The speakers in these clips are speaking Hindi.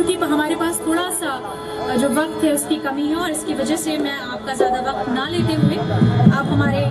चूँकि हमारे पास थोड़ा सा जो वक्त है, उसकी कमी है और इसकी वजह से मैं आपका ज़्यादा वक्त ना लेते हुए आप हमारे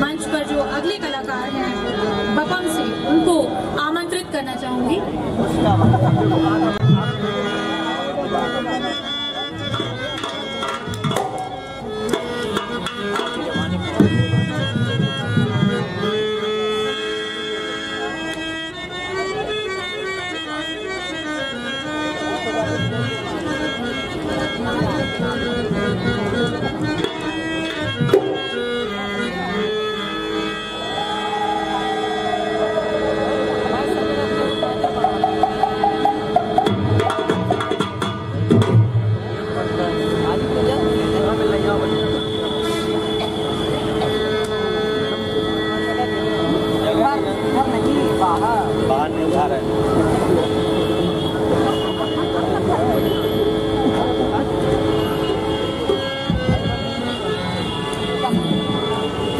मंच पर जो अगले कलाकार हैं, बपम से उनको आमंत्रित करना चाहूँगी।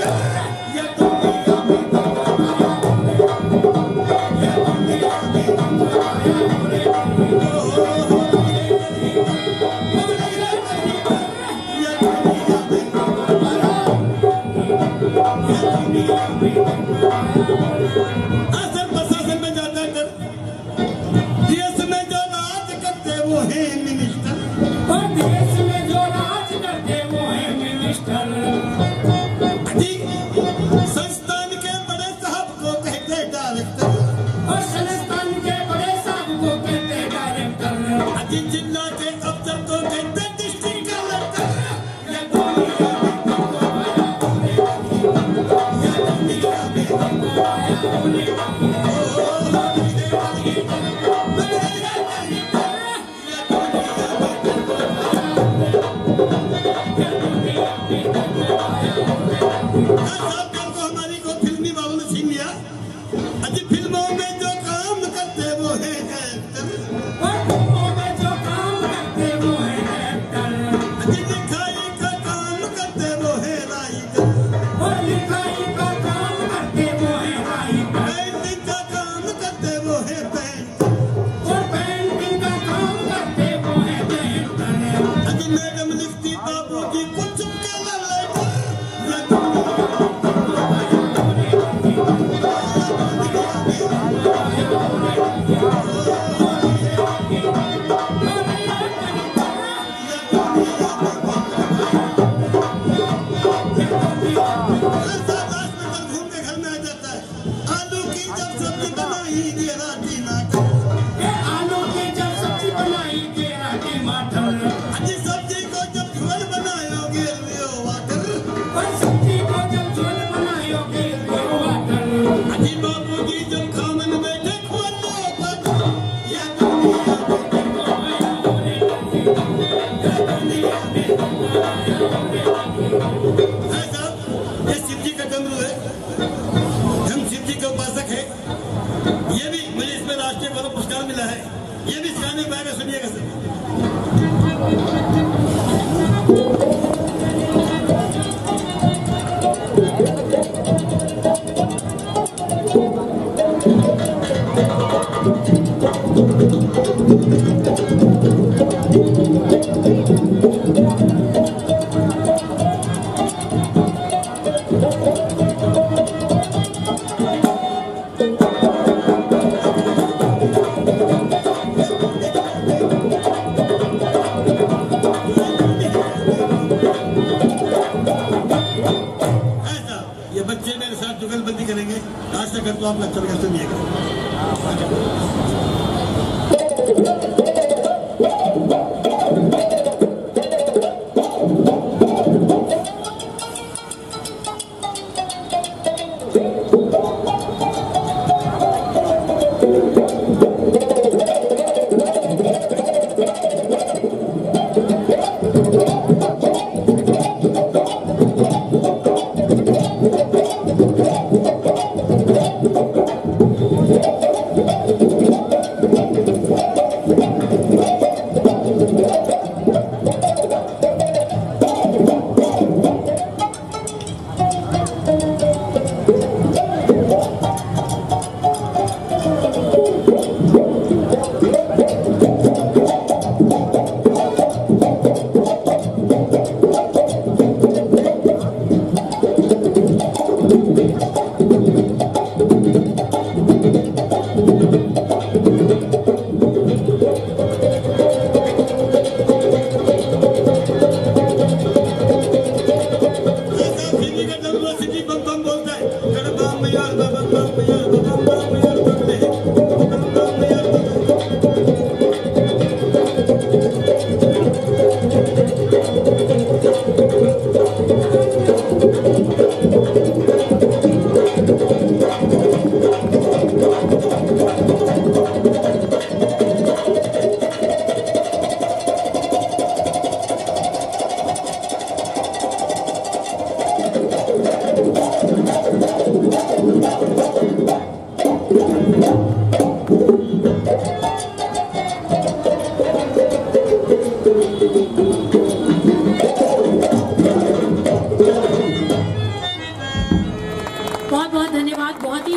Uh, Thank you. इसमें राष्ट्रीय पुरस्कार मिला है। ये भी सिखाने पाएगा सुनिएगा सर। साहब ये बच्चे मेरे साथ जुगलबंदी करेंगे। आज तक तो आप लक्षण कैसे कर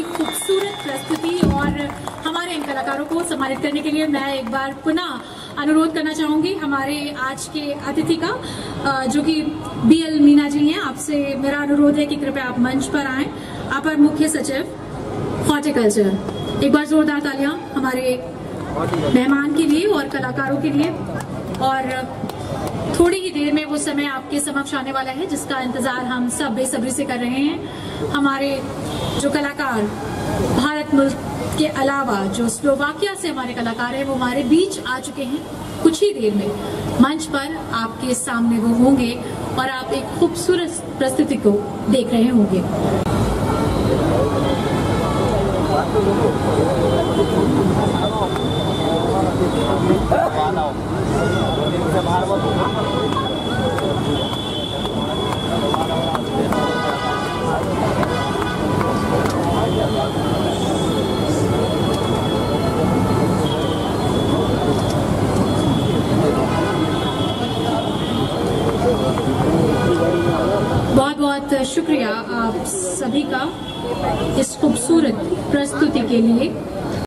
ही खूबसूरत प्रस्तुति और हमारे इन कलाकारों को सम्मानित करने के लिए मैं एक बार पुनः अनुरोध करना चाहूँगी हमारे आज के अतिथि का जो कि बी एल मीना जी हैं। आपसे मेरा अनुरोध है कि कृपया आप मंच पर आए। अपर मुख्य सचिव हॉर्टिकल्चर एक बार जोरदार तालियाँ हमारे मेहमान के लिए और कलाकारों के लिए। और थोड़ी ही देर में वो समय आपके समक्ष आने वाला है, जिसका इंतज़ार हम सब बेसब्री से कर रहे हैं। हमारे जो कलाकार, भारत मुल्क के अलावा जो स्लोवाकिया से हमारे कलाकार हैं, वो हमारे बीच आ चुके हैं कुछ ही देर में। मंच पर आपके सामने वो होंगे और आप एक खूबसूरत प्रस्तुति को देख रहे होंगे। बहुत बहुत शुक्रिया आप सभी का इस खूबसूरत प्रस्तुति के लिए।